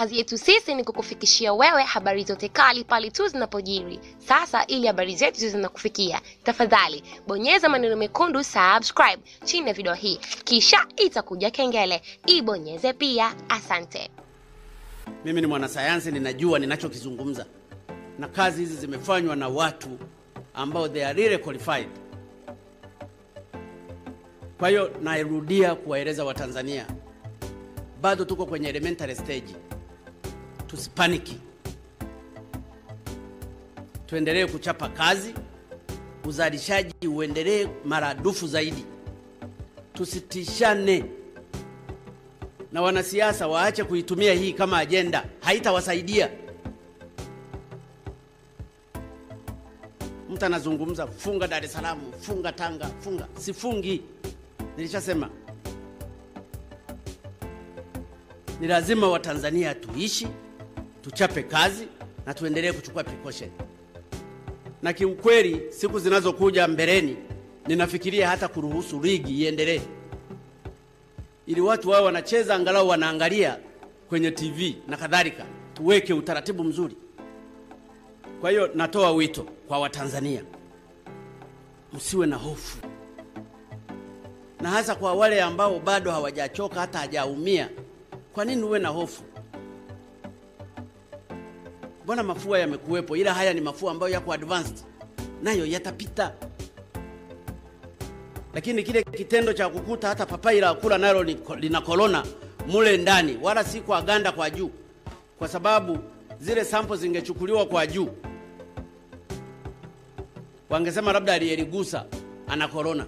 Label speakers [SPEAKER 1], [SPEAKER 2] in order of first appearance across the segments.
[SPEAKER 1] Kazi yetu sisi ni kukufikishia wewe habari zote kali pale tu zinapojiri. Sasa ili habari zetu zinakufikia, tafadhali bonyeza maneno mekundu subscribe chini ya video hii, kisha itakuja kengele, ibonyeze pia. Asante.
[SPEAKER 2] Mimi ni mwanasayansi, ninajua ninachokizungumza, na kazi hizi zimefanywa na watu ambao they are really qualified. Kwa hiyo nairudia kuwaeleza Watanzania, bado tuko kwenye elementary stage, tusipaniki, tuendelee kuchapa kazi, uzalishaji uendelee maradufu zaidi, tusitishane na wanasiasa waache kuitumia hii kama ajenda, haitawasaidia. Mtu anazungumza funga Dar es Salaam, funga Tanga, funga. Sifungi, nilishasema ni lazima Watanzania tuishi, tuchape kazi na tuendelee kuchukua precaution. Na kiukweli, siku zinazokuja mbeleni, ninafikiria hata kuruhusu ligi iendelee ili watu wao wanacheza angalau wanaangalia kwenye TV na kadhalika, tuweke utaratibu mzuri. Kwa hiyo natoa wito kwa Watanzania, msiwe na hofu, na hasa kwa wale ambao bado hawajachoka hata hajaumia. Kwa nini uwe na hofu? Mbona mafua yamekuwepo, ila haya ni mafua ambayo yako advanced, nayo yatapita. Lakini kile kitendo cha kukuta hata papai la kula nalo lina korona mule ndani, wala si kwa ganda kwa juu, kwa sababu zile sample zingechukuliwa kwa juu, wangesema labda aliyeligusa ana korona,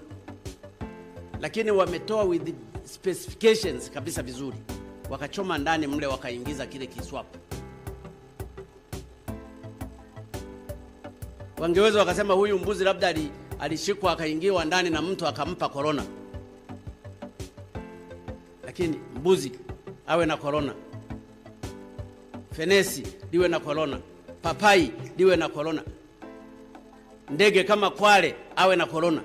[SPEAKER 2] lakini wametoa with specifications kabisa vizuri, wakachoma ndani mle, wakaingiza kile kiswapu. Wangeweza wakasema huyu mbuzi labda ali alishikwa akaingiwa ndani na mtu akampa korona, lakini mbuzi awe na korona, fenesi liwe na korona, papai liwe na korona, ndege kama kwale awe na korona.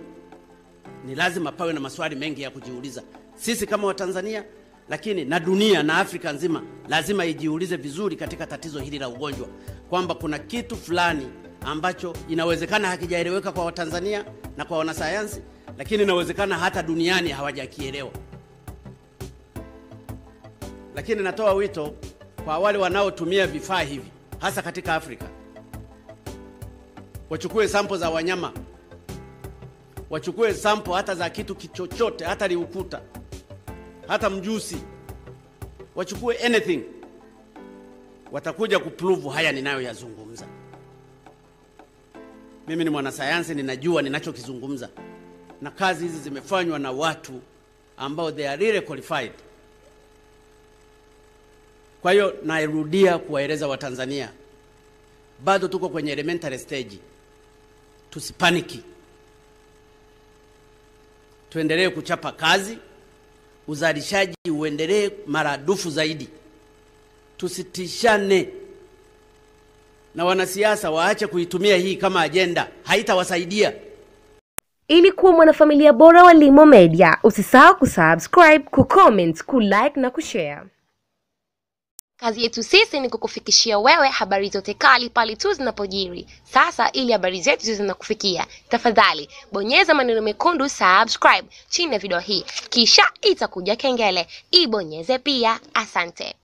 [SPEAKER 2] Ni lazima pawe na maswali mengi ya kujiuliza. Sisi kama Watanzania, lakini na dunia na Afrika nzima lazima ijiulize vizuri katika tatizo hili la ugonjwa, kwamba kuna kitu fulani ambacho inawezekana hakijaeleweka kwa Watanzania na kwa wanasayansi, lakini inawezekana hata duniani hawajakielewa. Lakini natoa wito kwa wale wanaotumia vifaa hivi, hasa katika Afrika, wachukue sampo za wanyama, wachukue sampo hata za kitu kichochote, hata liukuta, hata mjusi, wachukue anything, watakuja kuprove haya ninayoyazungumza. Mimi ni mwanasayansi, ninajua ninachokizungumza, na kazi hizi zimefanywa na watu ambao they are really qualified. Kwa hiyo nairudia kuwaeleza Watanzania, bado tuko kwenye elementary stage, tusipaniki, tuendelee kuchapa kazi, uzalishaji uendelee maradufu zaidi, tusitishane na wanasiasa waache kuitumia hii kama ajenda, haitawasaidia.
[SPEAKER 1] Ili kuwa mwanafamilia bora wa Limo Media, usisahau kusubscribe, kucomment, kulike na kushare. Kazi yetu sisi ni kukufikishia wewe habari zote kali pale tu zinapojiri. Sasa ili habari zetu zinakufikia, tafadhali bonyeza maneno mekundu subscribe chini ya video hii, kisha itakuja kengele, ibonyeze pia. Asante.